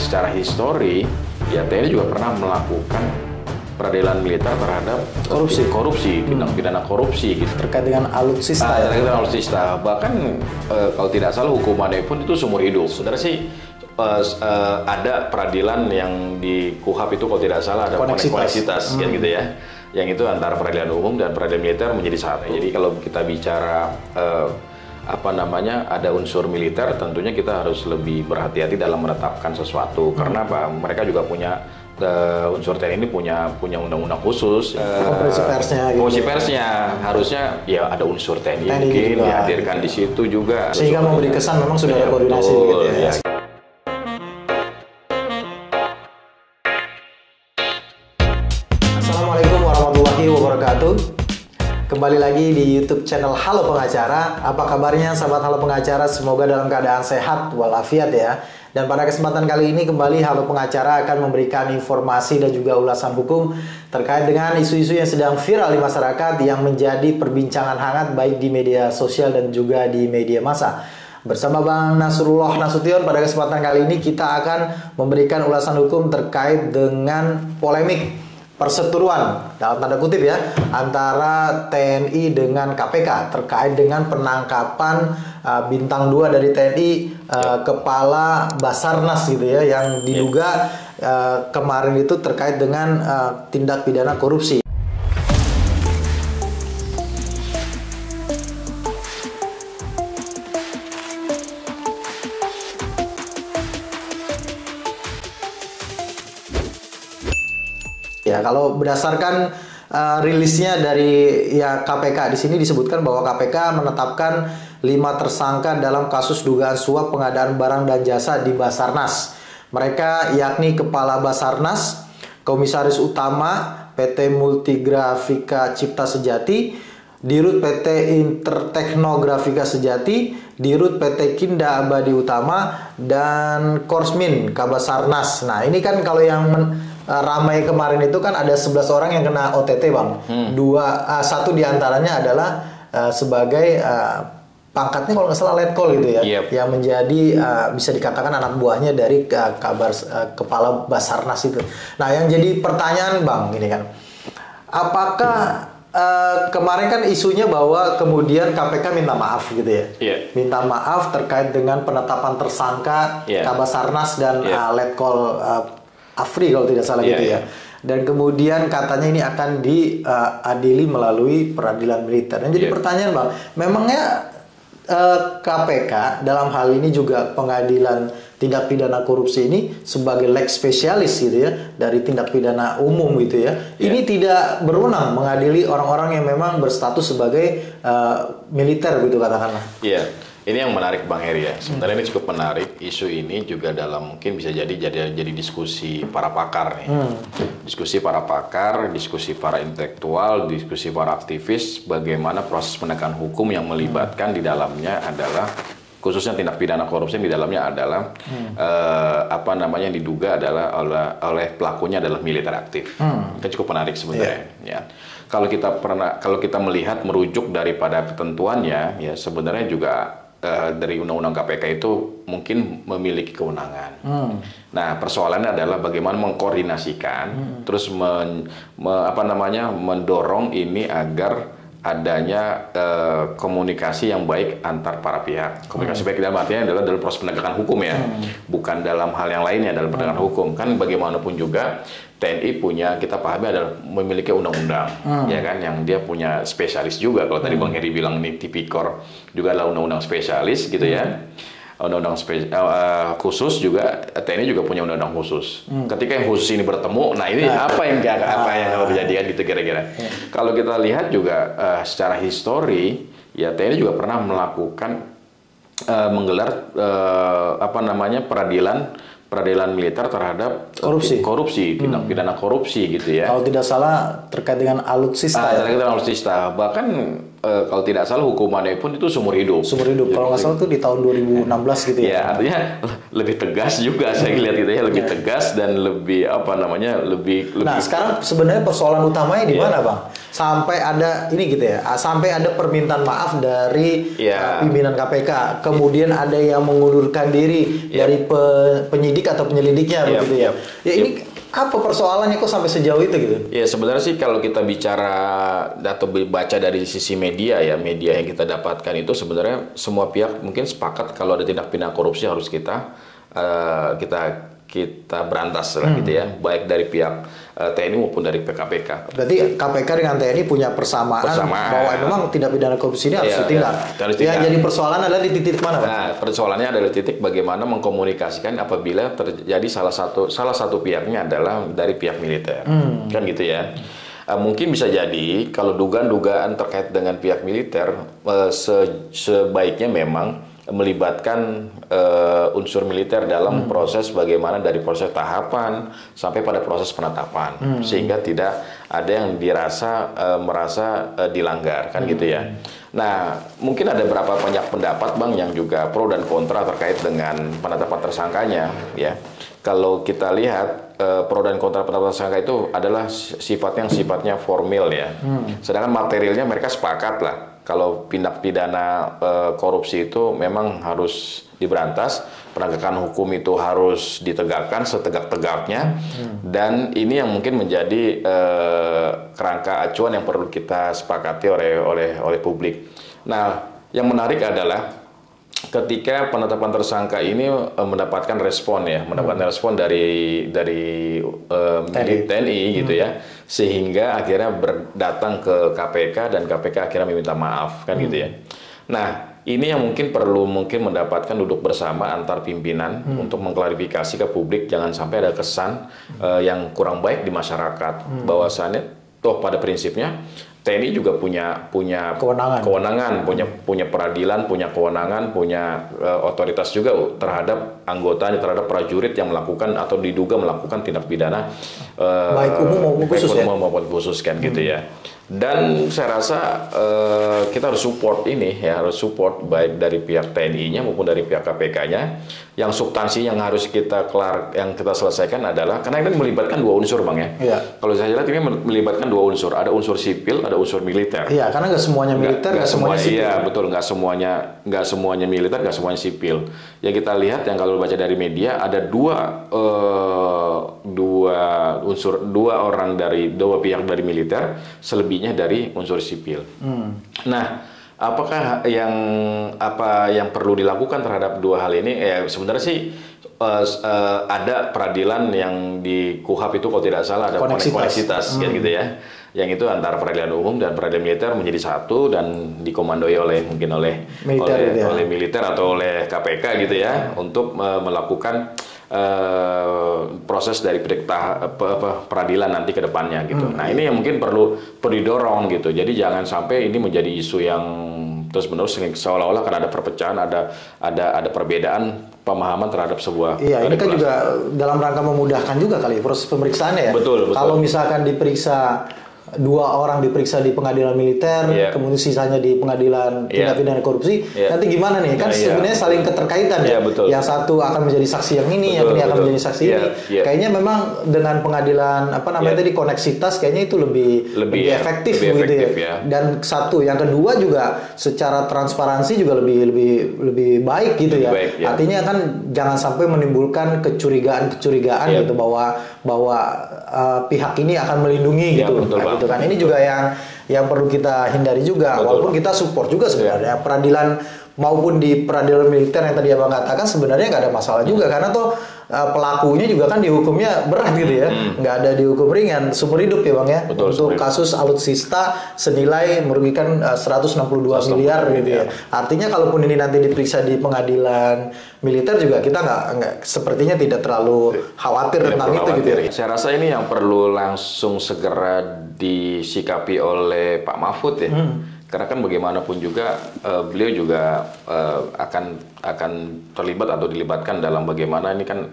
secara histori ya TNI juga pernah melakukan peradilan militer terhadap Korupsi. korupsi, tindak pidana korupsi gitu. terkait dengan alutsista Ah, ya. terkait dengan alutsista. Bahkan eh, kalau tidak salah hukumannya pun itu seumur hidup. Saudara sih s- eh, ada peradilan yang di KUHAP itu kalau tidak salah ada Koneksitas. koneksitas kan gitu ya. Yang itu antara peradilan umum dan peradilan militer menjadi satu. Jadi kalau kita bicara eh, apa namanya ada unsur militer, tentunya kita harus lebih berhati-hati dalam menetapkan sesuatu karena apa? Mereka juga punya eh, unsur TNI ini punya punya undang-undang khusus. eh, Konferensi persnya gitu. Persnya harusnya ya ada unsur TNI, TNI mungkin juga, dihadirkan di situ juga. sehingga memberi kesan memang sudah ada Iya, koordinasi betul, gitu ya. ya. Assalamualaikum warahmatullahi wabarakatuh. Kembali lagi di YouTube channel Halo Pengacara. Apa kabarnya sahabat Halo Pengacara? Semoga dalam keadaan sehat walafiat ya. Dan pada kesempatan kali ini kembali Halo Pengacara akan memberikan informasi dan juga ulasan hukum terkait dengan isu-isu yang sedang viral di masyarakat yang menjadi perbincangan hangat baik di media sosial dan juga di media massa. Bersama Bang Nasrullah Nasution pada kesempatan kali ini kita akan memberikan ulasan hukum terkait dengan polemik perseteruan dalam tanda kutip ya antara TNI dengan KPK terkait dengan penangkapan uh, bintang 2 dari TNI uh, kepala Basarnas gitu ya yang diduga uh, kemarin itu terkait dengan uh, tindak pidana korupsi. Ya, kalau berdasarkan uh, rilisnya dari ya KPK di sini disebutkan bahwa KPK menetapkan lima tersangka dalam kasus dugaan suap pengadaan barang dan jasa di Basarnas. Mereka yakni Kepala Basarnas, Komisaris Utama PT Multigrafika Cipta Sejati, Dirut PT Interteknografika Sejati, Dirut PT Kinda Abadi Utama, dan Korsmin Kabasarnas. Nah ini kan kalau yang men- eh, ramai kemarin itu kan ada 11 orang yang kena OTT bang. Dua, ah, satu di antaranya adalah eh, sebagai eh, pangkatnya kalau nggak salah letkol gitu ya, Yep. yang menjadi eh, bisa dikatakan anak buahnya dari eh, kabar eh, kepala Basarnas itu. Nah yang jadi pertanyaan bang ini kan, apakah eh, kemarin kan isunya bahwa kemudian KPK minta maaf gitu ya, Iya. minta maaf terkait dengan penetapan tersangka Iya. Kabasarnas dan Iya. eh, letkol eh, Afri kalau tidak salah Iya, gitu iya. ya. Dan kemudian katanya ini akan diadili melalui peradilan militer. Dan jadi Iya. pertanyaan bang, memangnya eh, KPK dalam hal ini juga pengadilan tindak pidana korupsi ini sebagai leg spesialis gitu ya dari tindak pidana umum gitu ya. Ini tidak berwenang mengadili orang-orang yang memang berstatus sebagai eh, militer gitu katakanlah. Iya, ini yang menarik Bang Heri ya. Sebenarnya ini cukup menarik. Isu ini juga dalam mungkin bisa jadi jadi jadi diskusi para pakar nih. Diskusi para pakar, diskusi para intelektual, diskusi para aktivis. Bagaimana proses penegakan hukum yang melibatkan di dalamnya adalah khususnya tindak pidana korupsi yang di dalamnya adalah eh, apa namanya yang diduga adalah oleh, oleh pelakunya adalah militer aktif. Itu cukup menarik sebenarnya. Ya. Kalau kita pernah kalau kita melihat merujuk daripada ketentuannya ya sebenarnya juga eh, dari undang-undang KPK itu mungkin memiliki kewenangan. Nah, persoalannya adalah bagaimana mengkoordinasikan terus men- me- apa namanya mendorong ini agar adanya eh, komunikasi yang baik antar para pihak. Komunikasi baik dalam artinya adalah dalam proses penegakan hukum ya, bukan dalam hal yang lainnya dalam penegakan hukum. Kan bagaimanapun juga TNI punya kita pahami adalah memiliki undang-undang, ya kan, yang dia punya spesialis juga. Kalau tadi Bang Heri bilang ini tipikor juga adalah undang-undang spesialis gitu ya. Undang-undang spe- eh, eh, khusus juga TNI juga punya undang-undang khusus. Ketika yang khusus ini bertemu, nah ini apa yang apa yang harus dijadikan gitu kira-kira. Kalau kita lihat juga eh, secara histori, ya TNI juga pernah melakukan eh, menggelar eh, apa namanya peradilan peradilan militer terhadap Korupsi. korupsi, tindak pidana korupsi gitu ya. Kalau tidak salah terkait dengan alutsista Ah, ya. terkait dengan alutsista. Bahkan eh, kalau tidak salah hukumannya pun itu seumur hidup. Seumur hidup. Kalau nggak salah tuh di tahun 2016 gitu ya. Ya, artinya lebih tegas juga saya lihat gitu ya, lebih Iya. tegas dan lebih apa namanya, lebih lebih Nah, sekarang sebenarnya persoalan utamanya di Iya. mana, Bang? Sampai ada ini gitu ya, sampai ada permintaan maaf dari Iya. uh, pimpinan KPK, kemudian ada yang mengundurkan diri Iya. dari pe- penyidik atau penyelidiknya Iya, begitu ya. iya. Ya ini apa persoalannya kok sampai sejauh itu gitu? Ya sebenarnya sih kalau kita bicara atau baca dari sisi media ya media yang kita dapatkan itu sebenarnya semua pihak mungkin sepakat kalau ada tindak pidana korupsi harus kita eh, kita kita berantas lah gitu ya baik dari pihak eh, TNI maupun dari PKPK. Berarti KPK dengan TNI punya persamaan, Persamaan. bahwa memang tidak pidana korupsi ini harus Iya, ditindak. iya, harus Yang jadi persoalan adalah di titik mana? Nah, persoalannya adalah titik bagaimana mengkomunikasikan apabila terjadi salah satu salah satu pihaknya adalah dari pihak militer, kan gitu ya. Eh, mungkin bisa jadi kalau dugaan-dugaan terkait dengan pihak militer eh, se- sebaiknya memang melibatkan eh, unsur militer dalam proses bagaimana dari proses tahapan sampai pada proses penetapan sehingga tidak ada yang dirasa eh, merasa eh, dilanggar kan gitu ya. Nah, mungkin ada beberapa banyak pendapat Bang yang juga pro dan kontra terkait dengan penetapan tersangkanya ya. Kalau kita lihat eh, pro dan kontra penetapan tersangka itu adalah si- sifatnya yang sifatnya formil ya. Sedangkan materialnya mereka sepakat lah kalau tindak pidana eh, korupsi itu memang harus diberantas, penegakan hukum itu harus ditegakkan setegak-tegaknya, dan ini yang mungkin menjadi eh, kerangka acuan yang perlu kita sepakati oleh oleh oleh publik. Nah, yang menarik adalah ketika penetapan tersangka ini eh, mendapatkan respon ya, mendapatkan respon dari dari eh, TNI. TNI gitu ya, sehingga akhirnya berdatang ke KPK dan KPK akhirnya meminta maaf kan gitu ya. Nah ini yang mungkin perlu mungkin mendapatkan duduk bersama antar pimpinan untuk mengklarifikasi ke publik. Jangan sampai ada kesan eh, yang kurang baik di masyarakat. Bahwasannya toh pada prinsipnya TNI juga punya punya Kewenangan. kewenangan, punya punya peradilan, punya kewenangan, punya eh, otoritas juga terhadap anggotanya, terhadap prajurit yang melakukan atau diduga melakukan tindak pidana eh, Baik umum maupun khusus ya? maupun khusus kan gitu ya. Dan saya rasa eh, kita harus support ini ya, harus support baik dari pihak TNI-nya maupun dari pihak KPK-nya. Yang substansi yang harus kita kelar, yang kita selesaikan adalah karena ini melibatkan dua unsur bang ya. Iya. Kalau saya lihat ini melibatkan dua unsur, ada unsur sipil, ada unsur militer. Iya, karena nggak semuanya militer, nggak semuanya semua, sipil. Iya betul, nggak semuanya nggak semuanya militer, nggak semuanya sipil. Yang kita lihat yang kalau baca dari media ada dua eh, dua unsur dua orang dari dua pihak dari militer, selebihnya dari unsur sipil. Hmm. Nah, apakah yang apa yang perlu dilakukan terhadap dua hal ini? Ya sebenarnya sih eh, s- eh, ada peradilan yang di KUHAP itu kalau tidak salah ada Koneksitas. koneksitas kayak gitu ya. Yang itu antara peradilan umum dan peradilan militer menjadi satu dan dikomandoi oleh mungkin oleh Militer oleh, gitu ya. oleh militer atau oleh KPK gitu ya untuk eh, melakukan eh, proses dari perikta- apa- peradilan nanti ke depannya gitu. Hmm. Nah, ini yang mungkin perlu perlu didorong gitu. Jadi jangan sampai ini menjadi isu yang terus menerus seolah-olah karena ada perpecahan, ada ada ada perbedaan pemahaman terhadap sebuah Iya, ini kan juga dalam rangka memudahkan juga kali proses pemeriksaannya ya. Betul, betul. Kalau misalkan diperiksa dua orang diperiksa di pengadilan militer, Iya. kemudian sisanya di pengadilan tindak Iya. pidana korupsi, Iya. nanti gimana nih? Kan Nah, iya. sebenarnya saling keterkaitan ya. Iya, betul. Yang satu akan menjadi saksi yang ini, yang Betul, ini akan betul. menjadi saksi Iya, ini. iya. Kayaknya memang dengan pengadilan apa namanya Iya. tadi koneksitas kayaknya itu lebih Lebih, ya, efektif lebih gitu efektif, ya. ya. Dan satu, yang kedua juga secara transparansi juga lebih lebih lebih baik gitu Lebih ya. baik, ya. Artinya kan jangan sampai menimbulkan kecurigaan-kecurigaan Iya. gitu bahwa bahwa uh, pihak ini akan melindungi Iya, gitu. betul, Nah. Gitu kan. Ini juga yang yang perlu kita hindari juga Betul. walaupun kita support juga sebenarnya Iya. peradilan maupun di peradilan militer yang tadi Abang katakan sebenarnya nggak ada masalah juga karena toh uh, pelakunya juga kan dihukumnya berat gitu ya. nggak ada dihukum ringan seumur hidup ya Bang ya. Hmm. Betul, Untuk kasus alutsista senilai merugikan uh, 162 miliar gitu ya. Artinya kalaupun ini nanti diperiksa di pengadilan militer juga kita nggak nggak sepertinya tidak terlalu khawatir Tidak tentang itu gitu ya. khawatir. Saya rasa ini yang perlu langsung segera disikapi oleh Pak Mahfud ya. Karena kan bagaimanapun juga eh, beliau juga eh, akan akan terlibat atau dilibatkan dalam bagaimana ini kan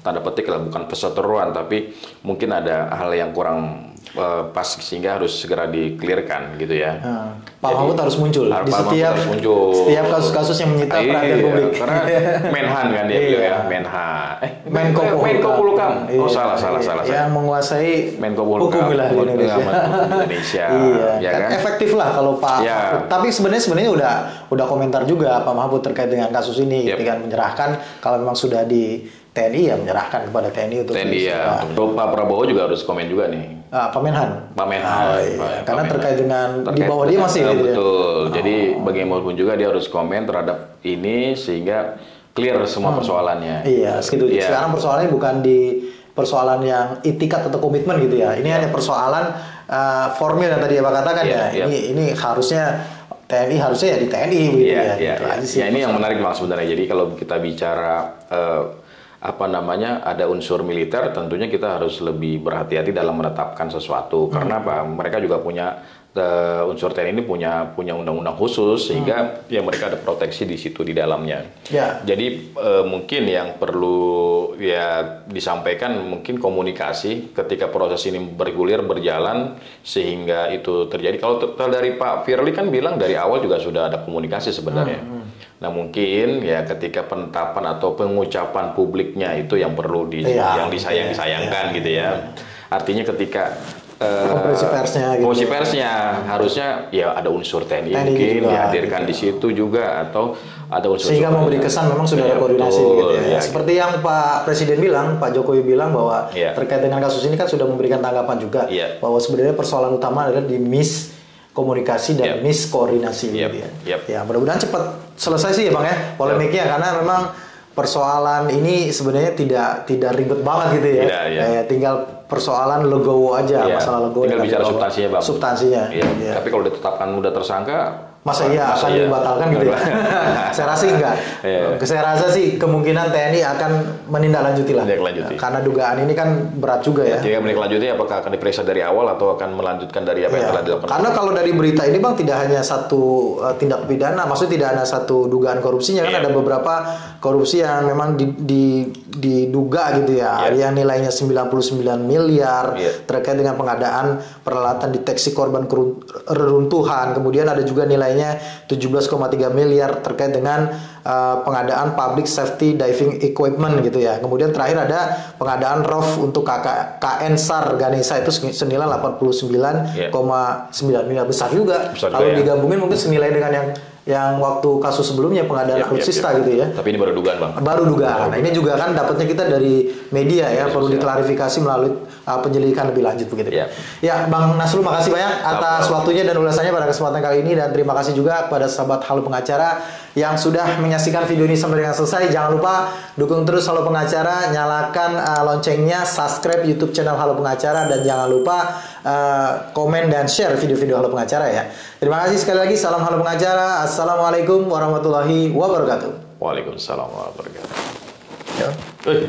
tanda petik lah bukan perseteruan tapi mungkin ada hal yang kurang eh, pas sehingga harus segera dikelirkan gitu ya. Nah, Pak Mahfud harus muncul Pak di setiap harus muncul. setiap kasus-kasus yang menyita Iya, perhatian publik. Karena Menhan kan dia Iya. beliau ya, Menhan. Eh, Menko Polhukam. Menko Polhukam. Oh Iya, salah salah iya. salah. Yang menguasai Menko Polhukam. hukum wilayah Indonesia. Indonesia. iya, ya kan efektif lah kalau Pak. Iya. Mahfud. Tapi sebenarnya sebenarnya udah udah komentar juga Pak Mahfud terkait dengan kasus ini, Yep. kan menyerahkan kalau memang sudah di TNI ya menyerahkan kepada TNI untuk TNI ya. Nah, Pak Prabowo juga harus komen juga nih. ah, Pak Menhan. Pak Menhan. Ah, iya. Karena terkait dengan di Terkait bawah dia masih gitu ya. betul. Jadi bagaimanapun juga dia harus komen terhadap ini sehingga clear semua persoalannya. Iya, segitu. Iya. Sekarang persoalannya bukan di persoalan yang itikat atau komitmen gitu ya. Ini hanya persoalan uh, formil yang tadi Bapak katakan Iya, ya. iya. Ini ini harusnya TNI harusnya ya di TNI begitu Iya, ya. iya, gitu iya. aja sih. Ya, ini yang menarik bang sebenarnya. Jadi kalau kita bicara eh, apa namanya ada unsur militer, tentunya kita harus lebih berhati-hati dalam menetapkan sesuatu. Karena apa? Mereka juga punya eh, unsur TNI ini punya punya undang-undang khusus sehingga ya mereka ada proteksi di situ di dalamnya. Ya. Jadi eh, mungkin yang perlu ya disampaikan mungkin komunikasi ketika proses ini bergulir berjalan sehingga itu terjadi. Kalau t- kalau dari Pak Firly kan bilang dari awal juga sudah ada komunikasi sebenarnya. Hmm, Nah mungkin ya ketika penetapan atau pengucapan publiknya itu yang perlu di Iya, yang disayang disayangkan gitu ya. Artinya ketika eh, Konferensi persnya gitu. konferensi persnya harusnya ya ada unsur TNI, TNI mungkin juga, dihadirkan gitu. di situ juga atau ada unsur sehingga memberi kesan memang sudah ada Iya, koordinasi betul, gitu ya. ya. Seperti yang Pak Presiden bilang, Pak Jokowi bilang bahwa Iya. terkait dengan kasus ini kan sudah memberikan tanggapan juga Iya. bahwa sebenarnya persoalan utama adalah di miss komunikasi dan Yep. miss koordinasi Yep, gitu ya. yep. Ya, mudah-mudahan cepat selesai sih ya Bang ya polemiknya karena memang persoalan ini sebenarnya tidak tidak ribet banget gitu ya. Tidak, iya. Kayak tinggal persoalan legowo aja, Iya, masalah legowo. tinggal bicara dibawa. substansinya, Bang. Substansinya. Iya. iya. Tapi kalau ditetapkan udah tersangka, Masa iya akan dibatalkan gitu ya? saya rasa enggak. Iya. Saya rasa sih kemungkinan TNI akan menindaklanjuti lah. Menindaklanjuti. Karena dugaan ini kan berat juga ya. Jika menindaklanjuti apakah akan diperiksa dari awal atau akan melanjutkan dari apa Iya. yang telah dilakukan? Karena kalau dari berita ini bang tidak hanya satu uh, tindak pidana, maksudnya tidak hanya satu dugaan korupsinya kan Iya. ada beberapa korupsi yang memang di, di- diduga gitu ya, Iya. yang nilainya 99 miliar Iya. terkait dengan pengadaan peralatan deteksi korban kerun- reruntuhan, kemudian ada juga nilainya 17,3 miliar terkait dengan uh, pengadaan public safety diving equipment gitu ya. Kemudian terakhir ada pengadaan ROV untuk KK, KN SAR Ganesha itu senilai 89,9 miliar besar juga. Besar juga Kalau ya. digabungin mungkin senilai dengan yang yang waktu kasus sebelumnya pengadaan Yap, yap, alutsista yap. gitu ya. Tapi ini baru dugaan bang. Baru dugaan. Nah, ini juga kan dapatnya kita dari media ya, perlu diklarifikasi melalui uh, penyelidikan lebih lanjut begitu. Iya. Ya, Bang Nasrul makasih banyak atas waktunya dan ulasannya pada kesempatan kali ini dan terima kasih juga kepada sahabat Halo Pengacara yang sudah menyaksikan video ini sampai dengan selesai. Jangan lupa dukung terus Halo Pengacara, nyalakan uh, loncengnya, subscribe YouTube channel Halo Pengacara dan jangan lupa uh, komen dan share video-video Halo Pengacara ya. Terima kasih sekali lagi. Salam Halo Pengacara. Assalamualaikum warahmatullahi wabarakatuh. Waalaikumsalam warahmatullahi wabarakatuh. Ya. Eh.